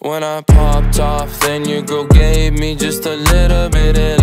When I popped off, then your girl gave me just a little bit of.